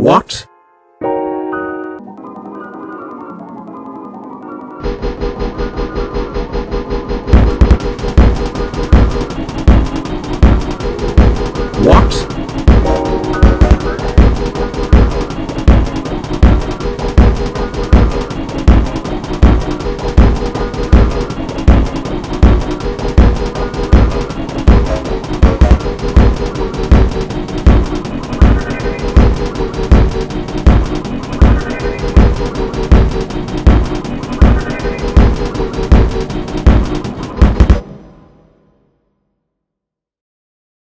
What?